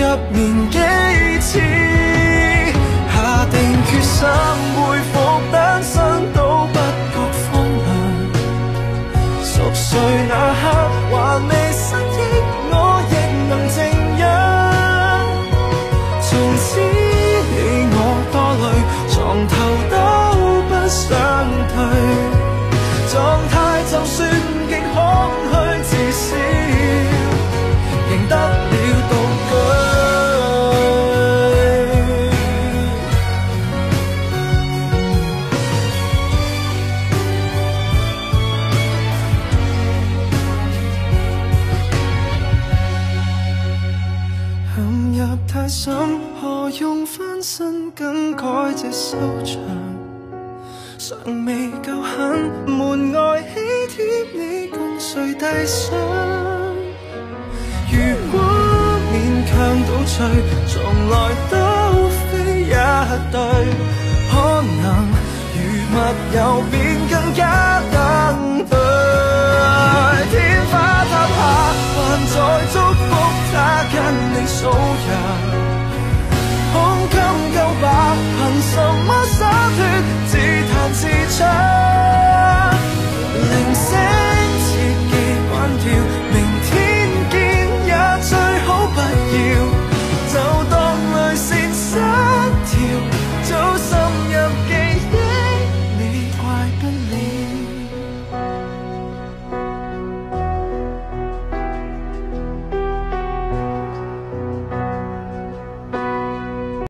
入面几次，下定决心回复单身都不觉荒凉，熟睡那刻。陷入太深，何用翻身更改这收场？尚未够狠，门外喜帖你共谁递上？如果勉强倒注，从来都非一对，可能如密友变更。加。